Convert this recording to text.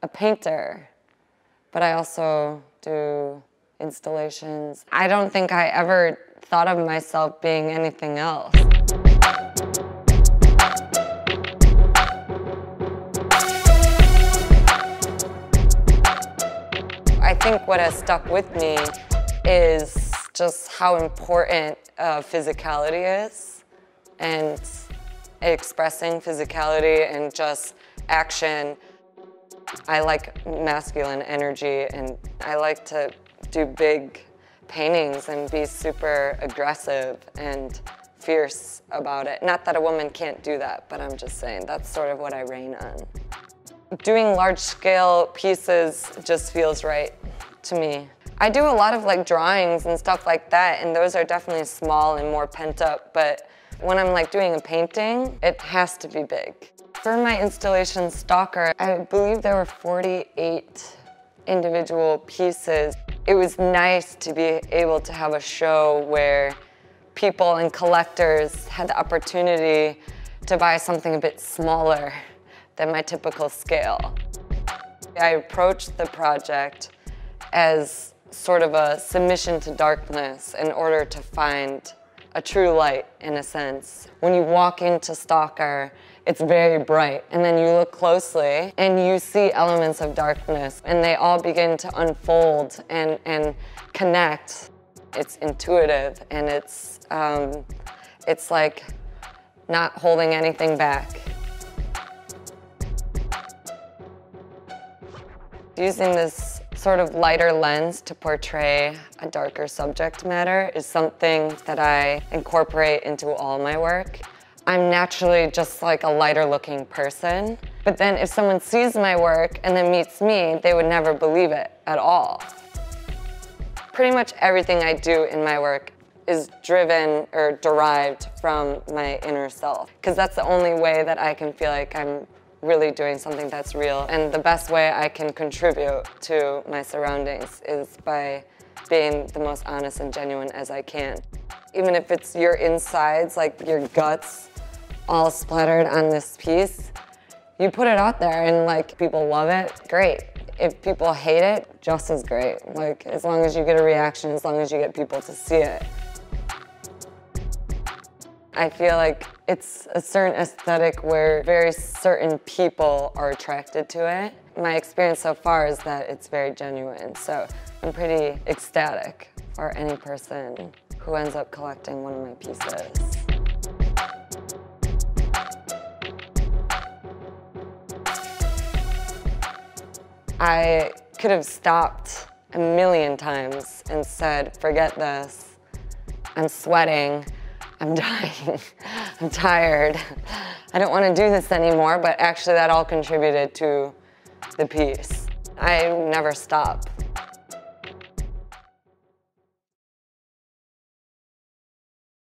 A painter, but I also do installations. I don't think I ever thought of myself being anything else. I think what has stuck with me is just how important uh, physicality is and expressing physicality and just action. I like masculine energy and I like to do big paintings and be super aggressive and fierce about it. Not that a woman can't do that, but I'm just saying that's sort of what I reign on. Doing large scale pieces just feels right to me. I do a lot of like drawings and stuff like that and those are definitely small and more pent up, but when I'm like doing a painting, it has to be big. For my installation Stalker, I believe there were 48 individual pieces. It was nice to be able to have a show where people and collectors had the opportunity to buy something a bit smaller than my typical scale. I approached the project as sort of a submission to darkness in order to find a true light in a sense. When you walk into Stalker, it's very bright. And then you look closely and you see elements of darkness and they all begin to unfold and, and connect. It's intuitive and it's, um, it's like not holding anything back. Using this sort of lighter lens to portray a darker subject matter is something that I incorporate into all my work. I'm naturally just like a lighter looking person, but then if someone sees my work and then meets me, they would never believe it at all. Pretty much everything I do in my work is driven or derived from my inner self, because that's the only way that I can feel like I'm really doing something that's real. And the best way I can contribute to my surroundings is by being the most honest and genuine as I can. Even if it's your insides, like your guts, all splattered on this piece, you put it out there and like people love it, great. If people hate it, just as great. Like as long as you get a reaction, as long as you get people to see it. I feel like it's a certain aesthetic where very certain people are attracted to it. My experience so far is that it's very genuine, so I'm pretty ecstatic for any person who ends up collecting one of my pieces. I could have stopped a million times and said, forget this, I'm sweating, I'm dying, I'm tired, I don't want to do this anymore, but actually that all contributed to the piece. I never stop.